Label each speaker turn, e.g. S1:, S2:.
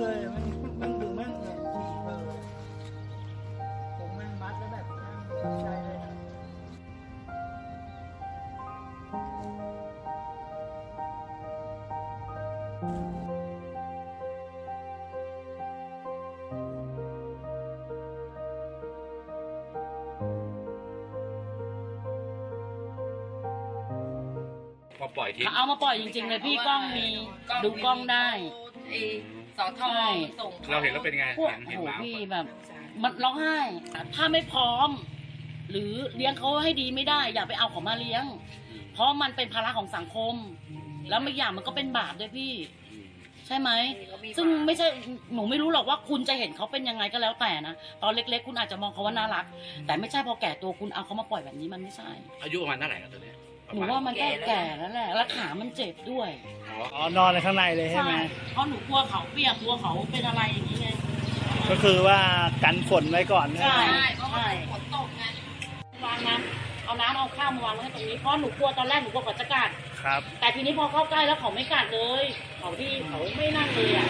S1: เลยแม่งแม่งดึงแม่งเลยเออผมแม่งมัดแล้วแบบแม่งใช่เลยนะ
S2: มาปล่อยทิ้ง
S3: เอามาปล่อยจริงๆเลยพี่กล้องมีดูกล้องได้
S4: ไอ้ สอทอ
S3: ใช่
S4: ส่ง
S2: เราเห็นแล้วเป็นไง
S3: พวก
S2: เห็น
S3: โอ้
S2: เห็น
S3: โห
S2: หมา
S3: พี่
S2: ปล่อย
S3: แบบ มันร้องไห้ ถ้าไม่พร้อม หรือเลี้ยงเขาให้ดีไม่ได้ อย่าไปเอาเขามาเลี้ยง เพราะมันเป็นภาระของสังคม แล้วไม่อย่างมันก็เป็นบาปด้วยพี่ ใช่ไหม ซึ่งไม่ใช่หนูไม่รู้หรอกว่าคุณจะเห็นเขาเป็นยังไงก็แล้วแต่นะตอนเล็ก ๆ คุณอาจจะมองเขาว่าน่ารัก แต่ไม่ใช่พอแก่ตัวคุณเอาเขามาปล่อยแบบนี้มันไม่ใช่
S2: อายุประมาณเท่าไหร่ครับตัวเนี้ยประ
S3: หนู
S2: มาณ
S3: ว่ามันก็แก่แล้วแหละแล้วขามันเจ็บด้วย
S2: อ๋อ
S1: อ๋อนอนในข้างในเลยใช่ไหม
S3: เพราะหนูกลัวเขาเปียกกลัวเขาเป็นอะไรอย่างนี้ไง
S1: ก็คือว่ากันฝนไว้ก่อน
S3: ใช่
S1: ไหม
S4: ใช่เพราะว่าฝนตกไง
S3: วางน้ำเอาน้ำเอาข้าวมาวางไว้ให้ตรงนี้เพราะหนูกลัวตอนแรกหนูกลัวเขาจะกัด
S1: ครับ
S3: แต่ทีนี้พอเข้าใกล้แล้วเขาไม่กัดเลย เขาที่เขาไม่นั่นเลยอะ